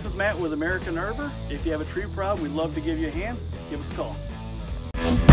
This is Matt with American Arbor. If you have a tree problem, we'd love to give you a hand. Give us a call.